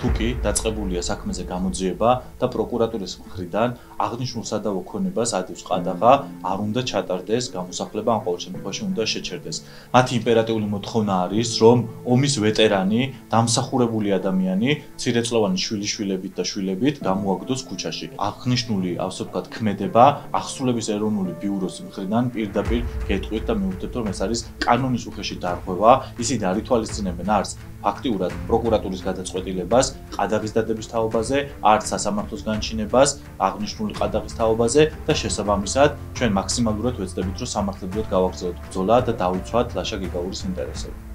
თუკი დაწყებულია საქმეზე გამოძიება და პროკურატურის მხრიდან აღნიშნულ სადავო ქონებას ადევს ყადაღა, არ უნდა ჩატარდეს გამოსახლება ან ყოველ შემთხვევაში უნდა შეჩერდეს. მათი იმპერატიული მოთხოვნა არის, რომ ომის ვეტერანი, დამსახურებული ადამიანი, ცირეწლოვანი შვილიშვილებით და შვილებით გამოაგდოს ქუჩაში. აღნიშნული, ასე ვთქვათ, ქმედება ახსულების ეროვნული ბიუროს მხრიდან პირდაპირ გეტყვით და მივხვდეთ, რომ ეს არის კანონის უხეში დარღვევა. ისინი არ ითვალისწინებენ არც ფაქტიურად პროკურატურის გადაწყვეტილებას ყადაღის დადების თაობაზე, არც სასამართლოს განჩინებას აღნიშნული ყადაღის თაობაზე და შესაბამისად ჩვენ მაქსიმალურად ვეცდებით, რომ სამართლებრივად გავაგრძელოთ ბრძოლა და დავიცვათ ლაშა გიგაურის ინტერესები.